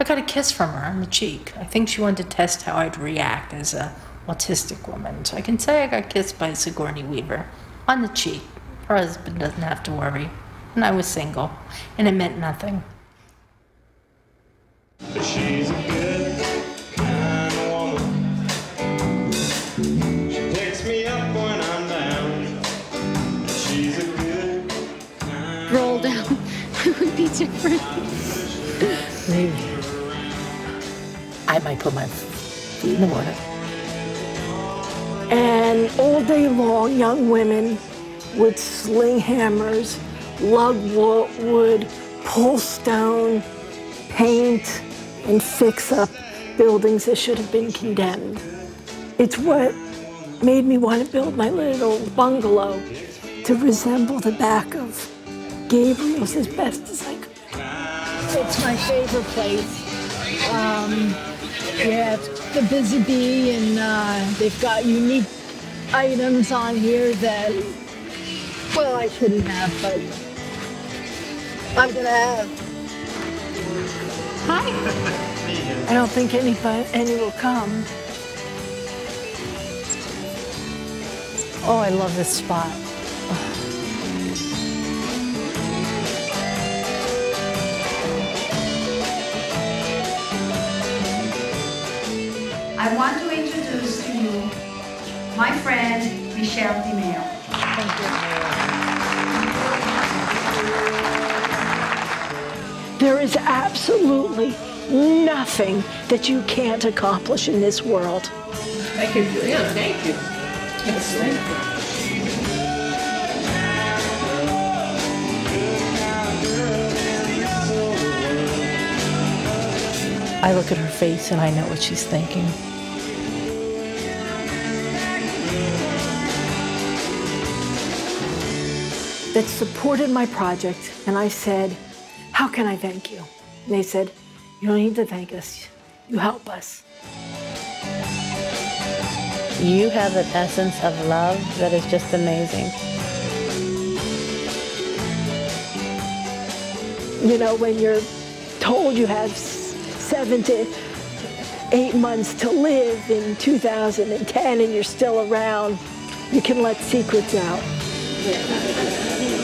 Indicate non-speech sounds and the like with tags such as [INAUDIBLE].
I got a kiss from her on the cheek. I think she wanted to test how I'd react as a autistic woman. So I can say I got kissed by Sigourney Weaver on the cheek. Her husband doesn't have to worry. And I was single, and it meant nothing. She's a good kind of woman. She picks me up when I'm down. She's a good kind roll down, [LAUGHS] it would be different. I might put my feet in the water. And all day long, young women would sling hammers, lug wood, pull stone, paint, and fix up buildings that should have been condemned. It's what made me want to build my little bungalow to resemble the back of Gabriel's as best as I could. It's my favorite place. Um, yeah, the Busy Bee, and uh, they've got unique items on here that, well, I shouldn't have, but I'm gonna have. Hi. I don't think anybody, any will come. Oh, I love this spot. I want to introduce to you my friend Michele DeMeo. There is absolutely nothing that you can't accomplish in this world. Thank you, Juliana. Thank you. Yes, thank you. I look at her face and I know what she's thinking. That supported my project, and I said, How can I thank you? And they said, You don't need to thank us, you help us. You have an essence of love that is just amazing. You know, when you're told you have seven to eight months to live in 2010 and you're still around, you can let secrets out. ね。